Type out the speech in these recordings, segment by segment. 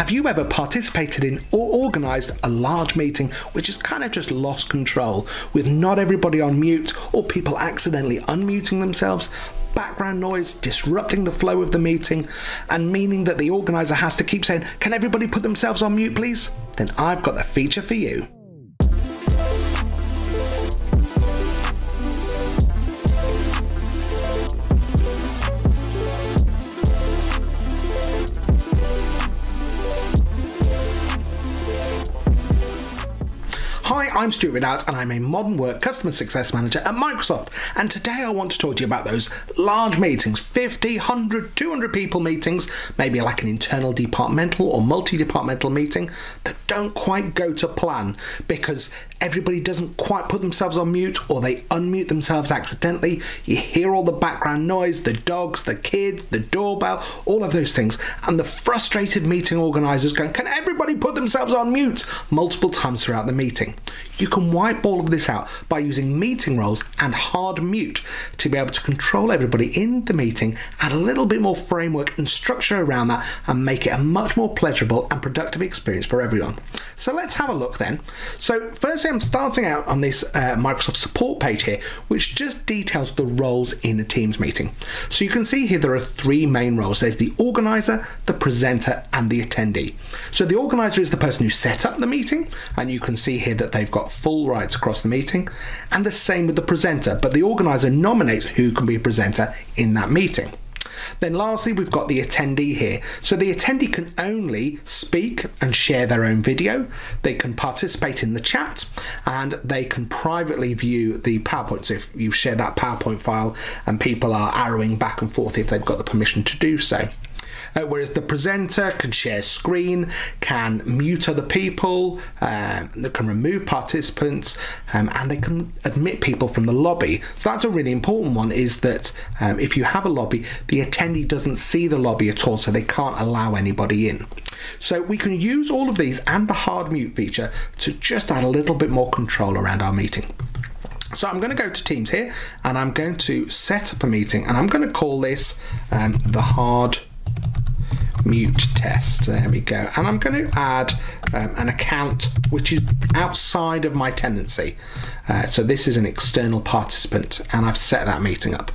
Have you ever participated in or organised a large meeting which has kind of just lost control with not everybody on mute or people accidentally unmuting themselves? Background noise disrupting the flow of the meeting and meaning that the organiser has to keep saying, Can everybody put themselves on mute, please? Then I've got the feature for you. I'm Stuart Ridout and I'm a modern work customer success manager at Microsoft. And today I want to talk to you about those large meetings 50, 100, 200 people meetings, maybe like an internal departmental or multi departmental meeting that don't quite go to plan because everybody doesn't quite put themselves on mute or they unmute themselves accidentally. You hear all the background noise, the dogs, the kids, the doorbell, all of those things. And the frustrated meeting organisers going, Can everybody put themselves on mute? multiple times throughout the meeting. You can wipe all of this out by using meeting roles and hard mute to be able to control everybody in the meeting, add a little bit more framework and structure around that, and make it a much more pleasurable and productive experience for everyone. So let's have a look then. So, firstly, I'm starting out on this uh, Microsoft support page here, which just details the roles in a Teams meeting. So, you can see here there are three main roles there's the organizer, the presenter, and the attendee. So, the organizer is the person who set up the meeting, and you can see here that they've got full rights across the meeting, and the same with the presenter, but the organizer nominates who can be a presenter in that meeting. Then, lastly, we've got the attendee here. So, the attendee can only speak and share their own video, they can participate in the chat, and they can privately view the PowerPoint. So, if you share that PowerPoint file and people are arrowing back and forth if they've got the permission to do so. Uh, whereas the presenter can share screen, can mute other people, um, they can remove participants, um, and they can admit people from the lobby. So that's a really important one. Is that um, if you have a lobby, the attendee doesn't see the lobby at all, so they can't allow anybody in. So we can use all of these and the hard mute feature to just add a little bit more control around our meeting. So I'm going to go to Teams here and I'm going to set up a meeting and I'm going to call this um, the hard mute test. There we go. And I'm going to add um, an account which is outside of my tenancy. Uh, so this is an external participant and I've set that meeting up.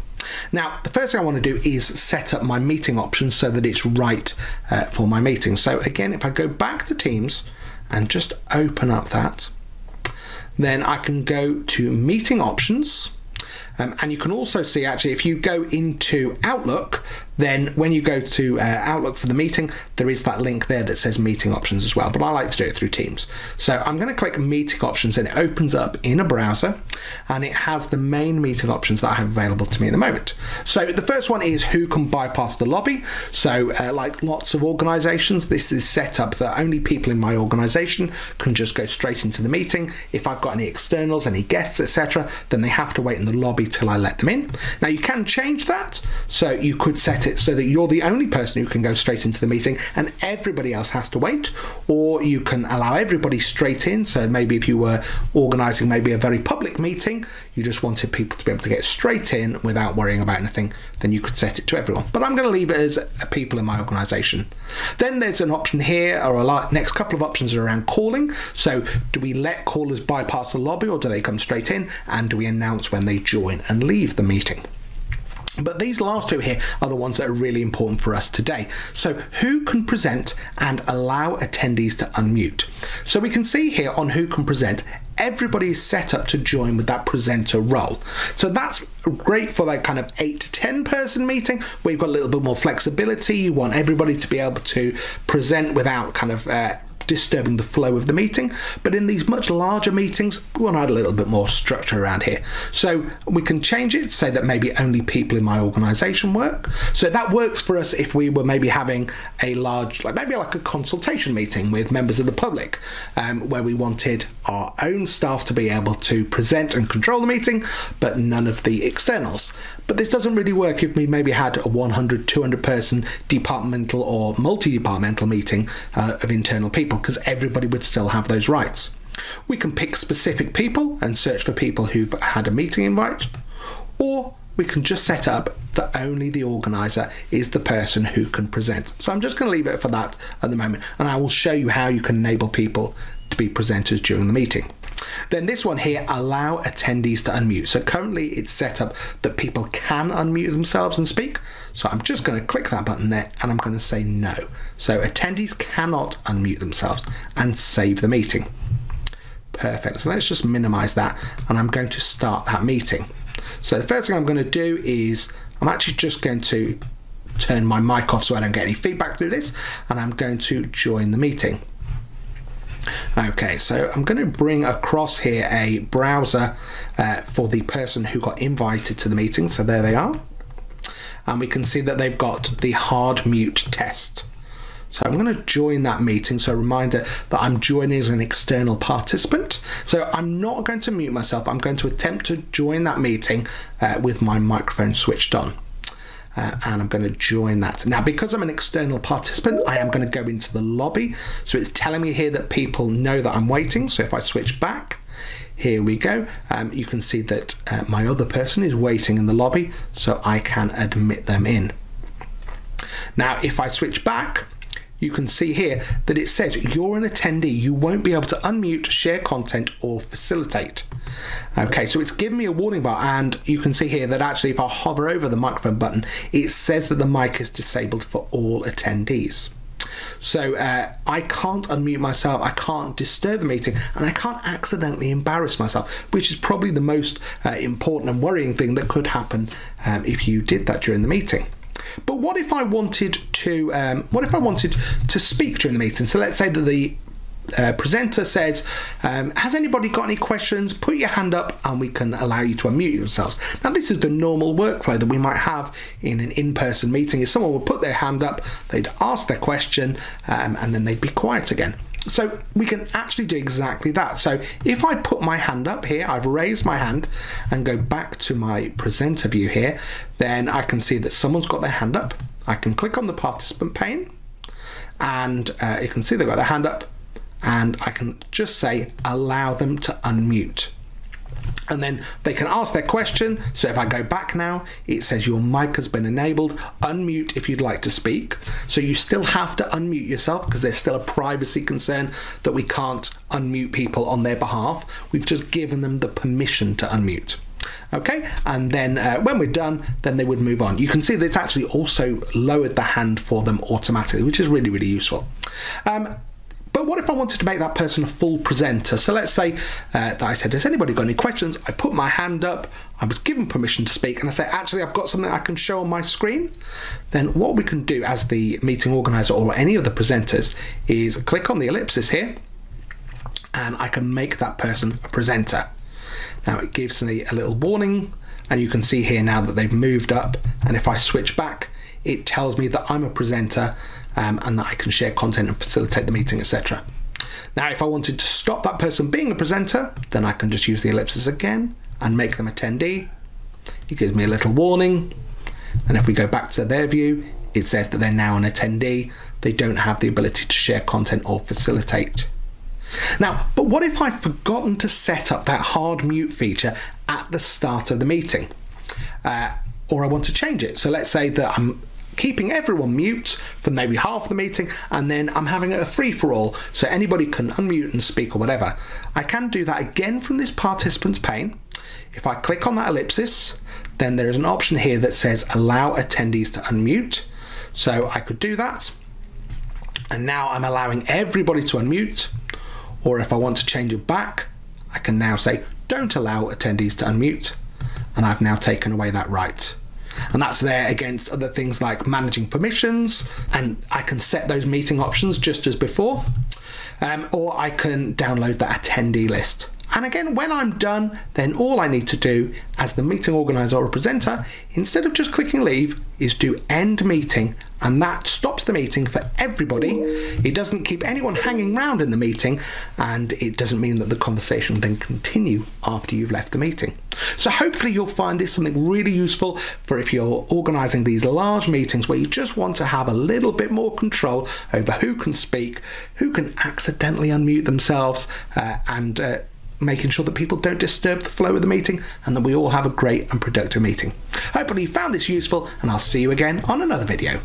Now, the first thing I want to do is set up my meeting options so that it's right uh, for my meeting. So again, if I go back to Teams and just open up that, then I can go to meeting options. Um, and you can also see actually if you go into Outlook, then when you go to uh, Outlook for the meeting, there is that link there that says meeting options as well. But I like to do it through Teams. So I'm going to click meeting options and it opens up in a browser and it has the main meeting options that I have available to me at the moment. So the first one is who can bypass the lobby. So uh, like lots of organizations, this is set up that only people in my organization can just go straight into the meeting. If I've got any externals, any guests, etc., then they have to wait in the lobby till I let them in. Now you can change that. So you could set it so that you're the only person who can go straight into the meeting and everybody else has to wait. Or you can allow everybody straight in. So maybe if you were organizing maybe a very public meeting, you just wanted people to be able to get straight in without worrying about anything, then you could set it to everyone. But I'm going to leave it as people in my organization. Then there's an option here, or a next couple of options are around calling. So do we let callers bypass the lobby or do they come straight in? And do we announce when they join and leave the meeting? But these last two here are the ones that are really important for us today. So, who can present and allow attendees to unmute? So, we can see here on who can present, everybody is set up to join with that presenter role. So, that's great for that kind of 8 to 10 person meeting where you've got a little bit more flexibility. You want everybody to be able to present without kind of uh, disturbing the flow of the meeting. But in these much larger meetings, we want to add a little bit more structure around here. So we can change it, say that maybe only people in my organization work. So that works for us if we were maybe having a large, like maybe like a consultation meeting with members of the public, um, where we wanted our own staff to be able to present and control the meeting, but none of the externals. But this doesn't really work if we maybe had a 100, 200 person departmental or multi departmental meeting uh, of internal people, because everybody would still have those rights. We can pick specific people and search for people who've had a meeting invite, or we can just set up that only the organizer is the person who can present. So I'm just going to leave it for that at the moment and I will show you how you can enable people to be presenters during the meeting. Then this one here, allow attendees to unmute. So currently it's set up that people can unmute themselves and speak. So I'm just going to click that button there and I'm going to say no. So attendees cannot unmute themselves and save the meeting. Perfect. So let's just minimize that and I'm going to start that meeting. So the first thing I'm going to do is I'm actually just going to turn my mic off so I don't get any feedback through this and I'm going to join the meeting. Okay, so I'm going to bring across here a browser uh, for the person who got invited to the meeting. So there they are. And we can see that they've got the hard mute test. So I'm going to join that meeting. So a reminder that I'm joining as an external participant. So I'm not going to mute myself. I'm going to attempt to join that meeting uh, with my microphone switched on uh, and I'm going to join that. Now, because I'm an external participant, I am going to go into the lobby. So it's telling me here that people know that I'm waiting. So if I switch back, here we go. Um, you can see that uh, my other person is waiting in the lobby, so I can admit them in. Now, if I switch back, you can see here that it says you're an attendee. You won't be able to unmute, share content, or facilitate. Okay, so it's given me a warning bar, and you can see here that actually, if I hover over the microphone button, it says that the mic is disabled for all attendees. So uh, I can't unmute myself, I can't disturb the meeting, and I can't accidentally embarrass myself, which is probably the most uh, important and worrying thing that could happen um, if you did that during the meeting. But what if I wanted to? Um, what if I wanted to speak during the meeting? So let's say that the uh, presenter says, um, Has anybody got any questions? Put your hand up and we can allow you to unmute yourselves. Now, this is the normal workflow that we might have in an in person meeting. If someone would put their hand up, they'd ask their question, um, and then they'd be quiet again. So we can actually do exactly that. So if I put my hand up here, I've raised my hand and go back to my presenter view here, then I can see that someone's got their hand up. I can click on the participant pane and uh, you can see they've got their hand up and I can just say allow them to unmute and then they can ask their question. So if I go back now, it says your mic has been enabled. Unmute if you'd like to speak. So you still have to unmute yourself because there's still a privacy concern that we can't unmute people on their behalf. We've just given them the permission to unmute. Okay, and then uh, when we're done, then they would move on. You can see that it's actually also lowered the hand for them automatically, which is really, really useful. Um, but what if I wanted to make that person a full presenter? So let's say uh, that I said, Has anybody got any questions? I put my hand up, I was given permission to speak, and I say, Actually, I've got something I can show on my screen. Then what we can do as the meeting organizer or any of the presenters is click on the ellipsis here, and I can make that person a presenter. Now it gives me a little warning, and you can see here now that they've moved up. And if I switch back, it tells me that I'm a presenter um, and that I can share content and facilitate the meeting, etc. Now, if I wanted to stop that person being a presenter, then I can just use the ellipsis again and make them attendee. It gives me a little warning. And if we go back to their view, it says that they're now an attendee. They don't have the ability to share content or facilitate. Now, but what if I've forgotten to set up that hard mute feature at the start of the meeting? Uh, or I want to change it. So let's say that I'm keeping everyone mute for maybe half the meeting, and then I'm having a free for all so anybody can unmute and speak or whatever. I can do that again from this participants pane. If I click on that ellipsis, then there is an option here that says allow attendees to unmute. So I could do that. And now I'm allowing everybody to unmute. Or if I want to change it back, I can now say don't allow attendees to unmute. And I've now taken away that right and that's there against other things like managing permissions and I can set those meeting options just as before. Um, or I can download that attendee list and again, when I'm done, then all I need to do as the meeting organizer or presenter, instead of just clicking leave, is do end meeting. And that stops the meeting for everybody. It doesn't keep anyone hanging around in the meeting, and it doesn't mean that the conversation then continue after you've left the meeting. So hopefully you'll find this something really useful for if you're organizing these large meetings where you just want to have a little bit more control over who can speak, who can accidentally unmute themselves, uh, and uh, making sure that people don't disturb the flow of the meeting and that we all have a great and productive meeting. Hopefully you found this useful and I'll see you again on another video.